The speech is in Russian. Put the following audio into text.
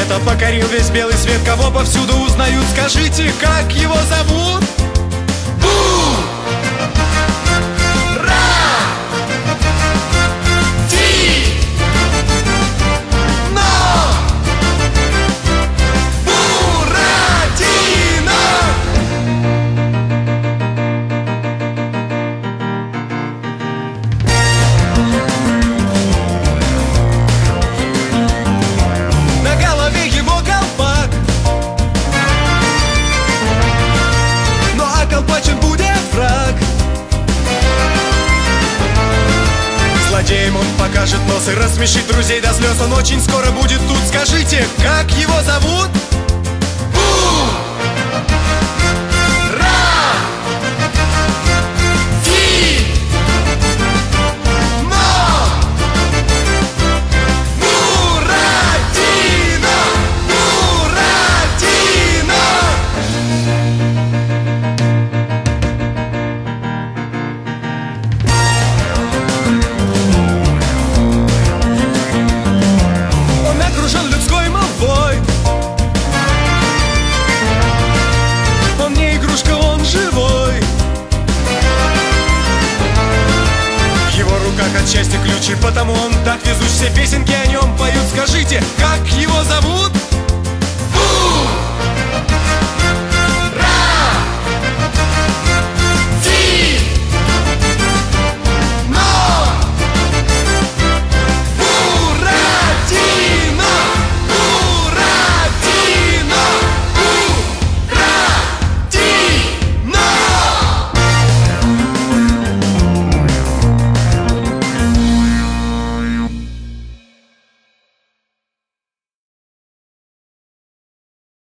поэта покорил весь белый свет Кого повсюду узнают, скажите, как его зовут? Он покажет нос и рассмешит друзей до слез Он очень скоро будет тут, скажите, как его зовут? Счастья ключи Потому он так везуч, все песенки о нем поют Скажите, как его зовут?